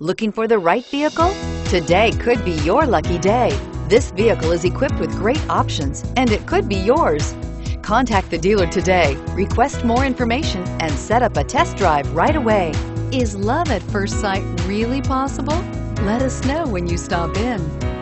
Looking for the right vehicle? Today could be your lucky day. This vehicle is equipped with great options and it could be yours. Contact the dealer today, request more information, and set up a test drive right away. Is love at first sight really possible? Let us know when you stop in.